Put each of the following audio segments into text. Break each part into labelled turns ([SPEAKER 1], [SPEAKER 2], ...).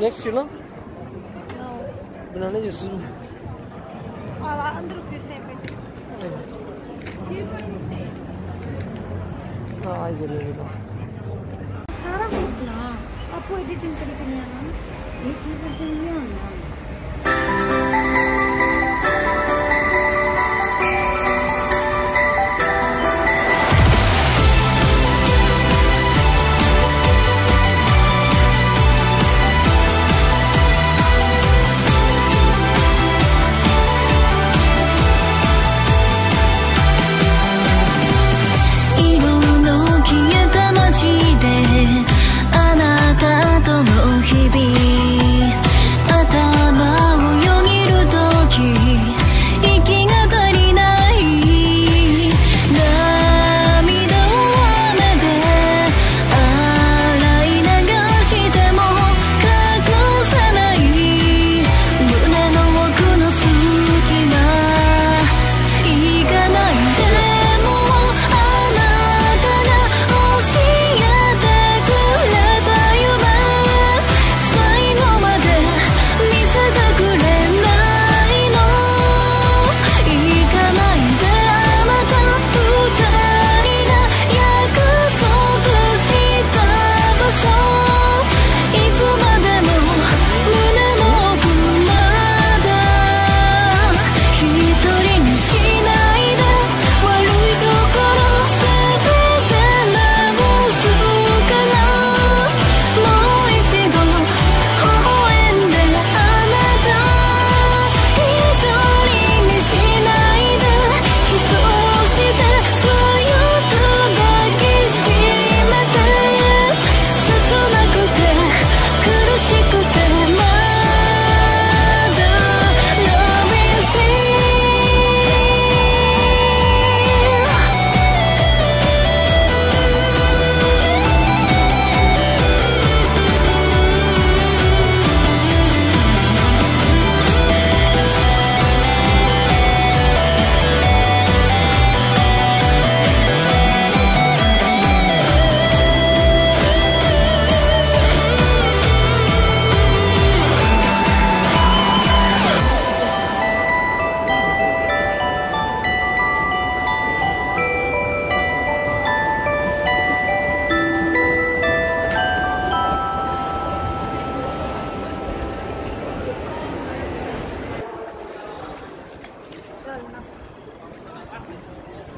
[SPEAKER 1] next yıla? No. Buna ne diyorsun? Valla under bir sepet. Ay geliyor. Sara mutlu. Apo editing kırıkını yalan. Ne çizim bilmiyorum.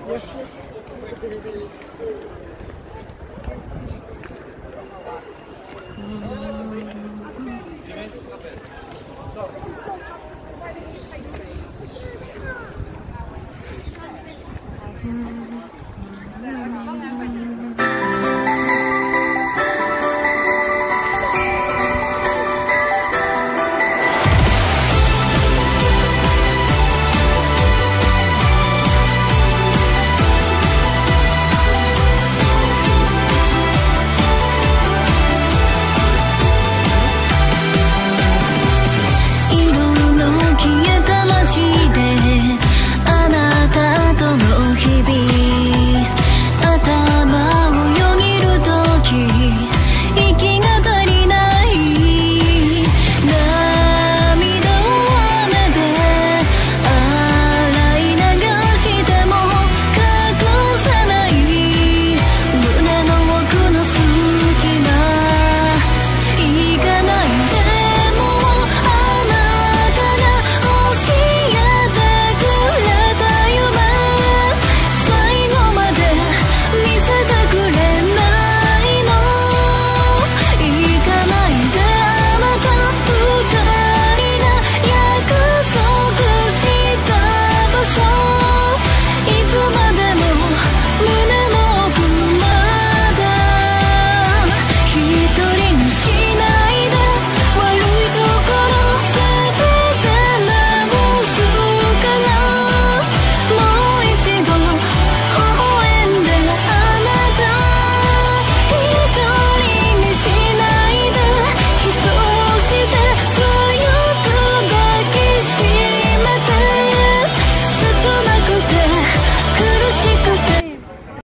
[SPEAKER 2] Yes, yes.